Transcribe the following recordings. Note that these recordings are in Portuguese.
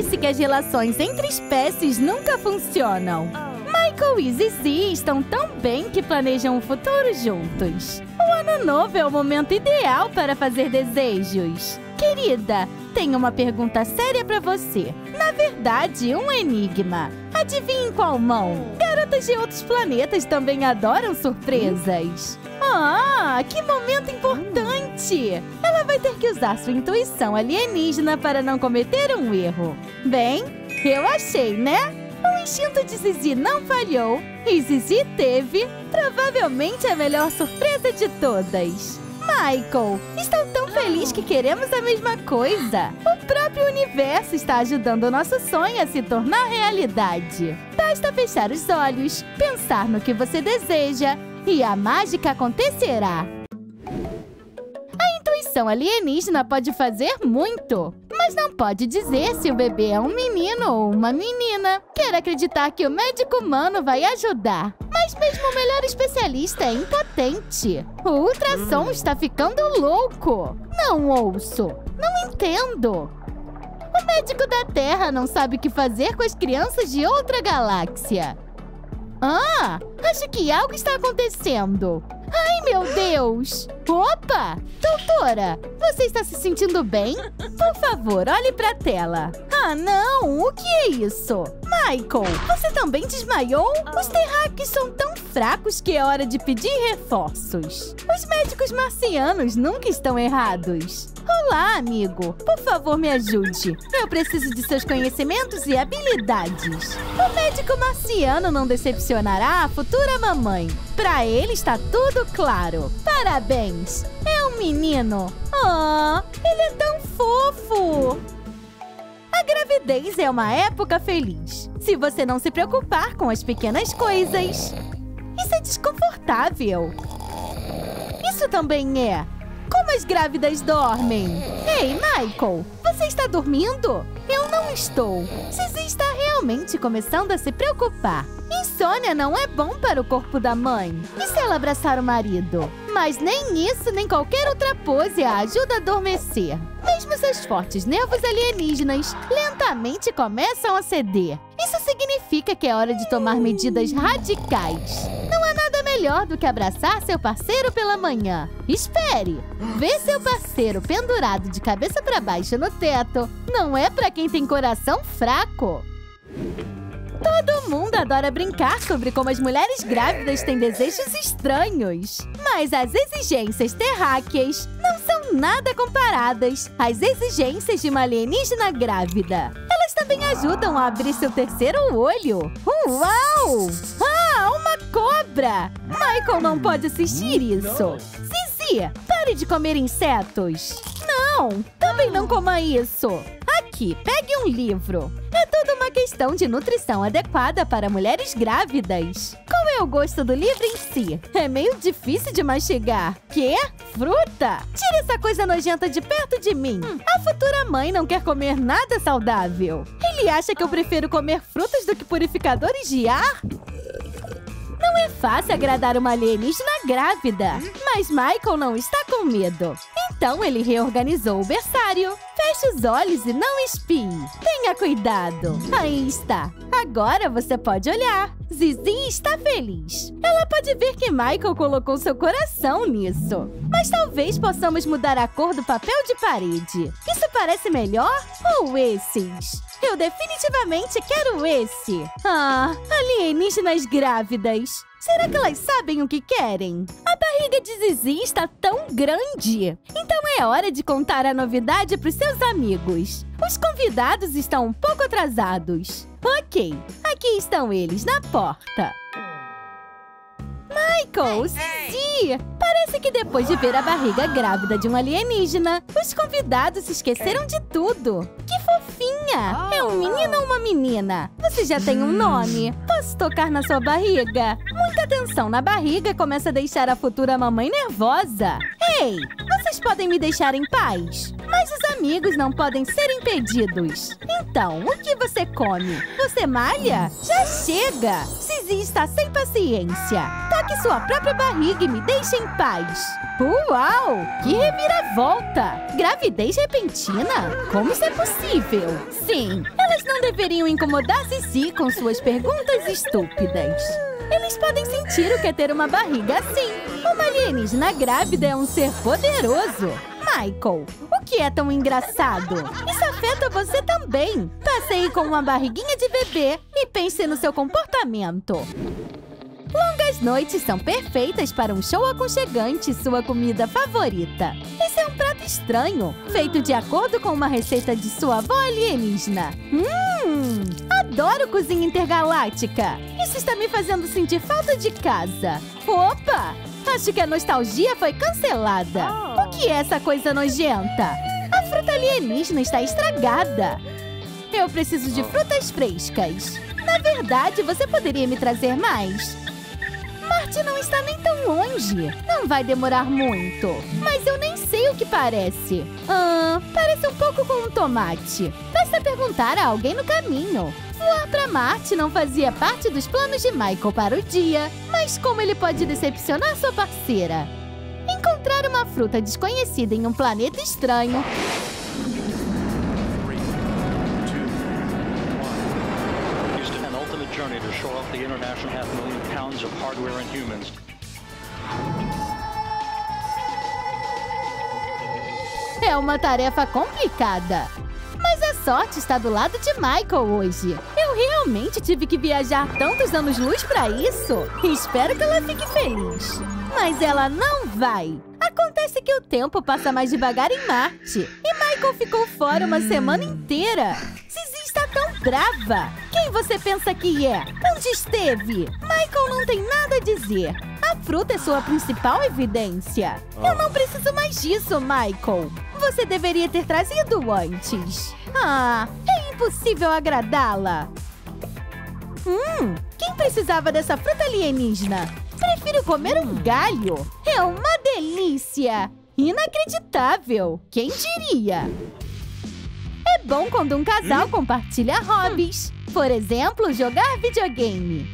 disse que as relações entre espécies nunca funcionam. Michael e Zizi estão tão bem que planejam o futuro juntos. O ano novo é o momento ideal para fazer desejos. Querida, tenho uma pergunta séria para você. Na verdade, um enigma. Adivinhe qual mão? Garotas de outros planetas também adoram surpresas. Ah, que momento importante! Ela vai ter que usar sua intuição alienígena para não cometer um erro. Bem, eu achei, né? O instinto de Zizi não falhou e Zizi teve, provavelmente, a melhor surpresa de todas. Michael, estou tão feliz que queremos a mesma coisa. O próprio universo está ajudando o nosso sonho a se tornar realidade. Basta fechar os olhos, pensar no que você deseja e a mágica acontecerá. Intuição alienígena pode fazer muito, mas não pode dizer se o bebê é um menino ou uma menina. Quero acreditar que o médico humano vai ajudar. Mas mesmo o melhor especialista é impotente. O ultrassom está ficando louco. Não ouço. Não entendo. O médico da Terra não sabe o que fazer com as crianças de outra galáxia. Ah, acho que algo está acontecendo. Ai, meu Deus! Opa! Doutora, você está se sentindo bem? Por favor, olhe para a tela. Ah, não! O que é isso? Michael, você também desmaiou? Os terráqueos são tão fracos que é hora de pedir reforços. Os médicos marcianos nunca estão errados. Olá, amigo. Por favor, me ajude. Eu preciso de seus conhecimentos e habilidades. O médico marciano não decepcionará a futura mamãe. Para ele está tudo claro. Parabéns. É um menino. Ah, ele é tão fofo. Gravidez é uma época feliz. Se você não se preocupar com as pequenas coisas. Isso é desconfortável. Isso também é. Como as grávidas dormem? Ei, Michael, você está dormindo? Eu não estou. Zizi está realmente começando a se preocupar. Insônia não é bom para o corpo da mãe. E se ela abraçar o marido? Mas nem isso, nem qualquer outra pose a ajuda a adormecer. Mesmo seus fortes nervos alienígenas lentamente começam a ceder. Isso significa que é hora de tomar medidas radicais. Não há nada melhor do que abraçar seu parceiro pela manhã. Espere! Ver seu parceiro pendurado de cabeça para baixo no teto não é para quem tem coração fraco. Todo mundo adora brincar sobre como as mulheres grávidas têm desejos estranhos. Mas as exigências terráqueas não são nada comparadas às exigências de uma alienígena grávida. Elas também ajudam a abrir seu terceiro olho. Uau! Ah, uma cobra! Michael não pode assistir isso. Zizi, pare de comer insetos. Não, também não coma isso. Aqui, pegue um livro. É toda uma questão de nutrição adequada para mulheres grávidas. Qual é o gosto do livro em si? É meio difícil de mastigar. Quê? Fruta? Tire essa coisa nojenta de perto de mim. A futura mãe não quer comer nada saudável. Ele acha que eu prefiro comer frutas do que purificadores de ar? Não é fácil agradar uma alienígena grávida, mas Michael não está com medo. Então ele reorganizou o berçário. Feche os olhos e não espie. Tenha cuidado. Aí está. Agora você pode olhar. Zizi está feliz. Ela pode ver que Michael colocou seu coração nisso. Mas talvez possamos mudar a cor do papel de parede. Isso parece melhor? Ou esses? Eu definitivamente quero esse. Ah, alienígenas grávidas. Será que elas sabem o que querem? A barriga de Zizi está tão grande. Então é hora de contar a novidade para os seus amigos. Os convidados estão um pouco atrasados. Ok, aqui estão eles na porta. Michael, Zizi! Parece que depois de ver a barriga grávida de um alienígena, os convidados se esqueceram de tudo. Que É um menino ou uma menina? Você já tem um nome? Posso tocar na sua barriga? Muita tensão na barriga começa a deixar a futura mamãe nervosa. Ei, vocês podem me deixar em paz? Mas os amigos não podem ser impedidos. Então, o que você come? Você malha? Já chega! Zizi está sem paciência. Toque sua própria barriga e me deixe em paz. Uau! Que reviravolta! Gravidez repentina? Como isso é possível? Sim, elas não deveriam incomodar Zizi com suas perguntas estúpidas. Eles podem sentir o que é ter uma barriga assim. Uma alienígena grávida é um ser poderoso. Michael, o que é tão engraçado? Isso afeta você também. Passeie com uma barriguinha de bebê e pense no seu comportamento. Longas noites são perfeitas para um show aconchegante, sua comida favorita. Esse é um prato estranho, feito de acordo com uma receita de sua avó alienígena. Hum, adoro cozinha intergaláctica. Isso está me fazendo sentir falta de casa. Opa, acho que a nostalgia foi cancelada. O que é essa coisa nojenta? A fruta alienígena está estragada. Eu preciso de frutas frescas. Na verdade, você poderia me trazer mais? Não está nem tão longe. Não vai demorar muito. Mas eu nem sei o que parece. Ah, parece um pouco com um tomate. Basta perguntar a alguém no caminho. Voar para Marte não fazia parte dos planos de Michael para o dia. Mas como ele pode decepcionar sua parceira? Encontrar uma fruta desconhecida em um planeta estranho the international half million pounds of hardware and humans. É uma tarefa complicada. Mas a sorte está do lado de Michael hoje. Eu realmente tive que viajar tantos anos-luz para isso. Espero que ela fique feliz. Mas ela não vai. Acontece que o tempo passa mais devagar em Marte. E Michael ficou fora uma semana inteira. Brava. Quem você pensa que é? Onde esteve? Michael não tem nada a dizer. A fruta é sua principal evidência. Eu não preciso mais disso, Michael. Você deveria ter trazido antes. Ah, é impossível agradá-la. Hum, quem precisava dessa fruta alienígena? Prefiro comer um galho. É uma delícia. Inacreditável. Quem diria? É bom quando um casal compartilha hobbies. Por exemplo, jogar videogame.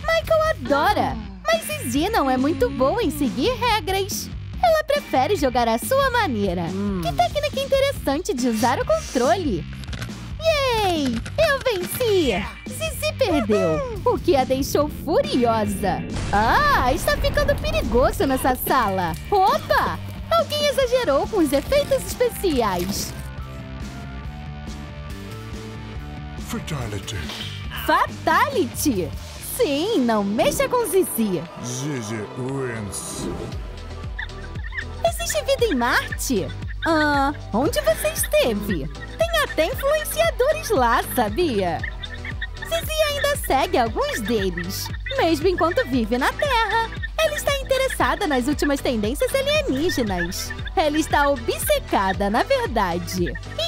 Michael adora, mas Zizi não é muito boa em seguir regras. Ela prefere jogar à sua maneira. Que técnica interessante de usar o controle. Yay! Eu venci! Zizi perdeu, o que a deixou furiosa. Ah, está ficando perigoso nessa sala. Opa! Alguém exagerou com os efeitos especiais. Fatality. Fatality! Sim, não mexa com Zizi. Zizi wins. Existe vida em Marte? Ah, onde você esteve? Tem até influenciadores lá, sabia? Zizi ainda segue alguns deles, mesmo enquanto vive na Terra. Ela está interessada nas últimas tendências alienígenas. Ela está obcecada, na verdade. E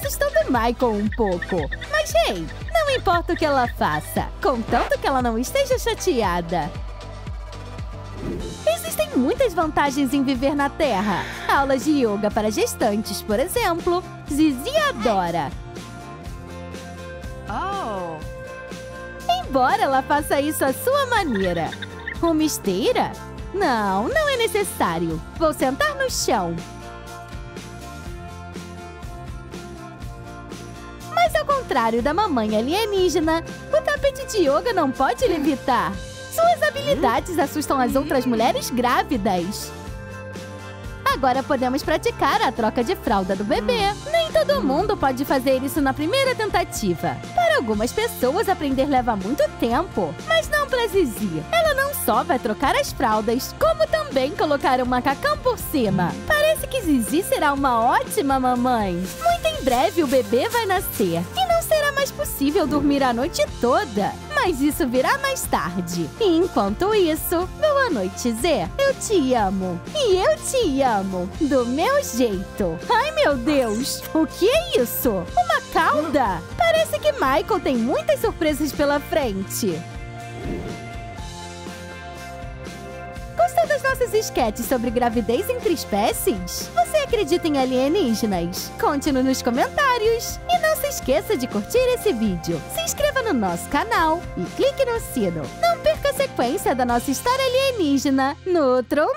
assustando Michael um pouco. Mas, ei, não importa o que ela faça, contanto que ela não esteja chateada. Existem muitas vantagens em viver na Terra. Aulas de yoga para gestantes, por exemplo. Zizi adora. Embora ela faça isso à sua maneira. Uma esteira? Não, não é necessário. Vou sentar no chão. Contrário da mamãe alienígena, o tapete de yoga não pode levitar. Suas habilidades assustam as outras mulheres grávidas. Agora podemos praticar a troca de fralda do bebê. Nem todo mundo pode fazer isso na primeira tentativa. Para algumas pessoas, aprender leva muito tempo. Mas não para Zizi. Ela não só vai trocar as fraldas, como também colocar um macacão por cima. Parece que Zizi será uma ótima mamãe. Muito em breve o bebê vai nascer. Será mais possível dormir a noite toda. Mas isso virá mais tarde. E enquanto isso, boa noite, Zé. Eu te amo. E eu te amo. Do meu jeito. Ai, meu Deus. O que é isso? Uma cauda? Parece que Michael tem muitas surpresas pela frente. Nossas esquetes sobre gravidez entre espécies? Você acredita em alienígenas? Conte-nos nos comentários. E não se esqueça de curtir esse vídeo. Se inscreva no nosso canal e clique no sino. Não perca a sequência da nossa história alienígena no Tron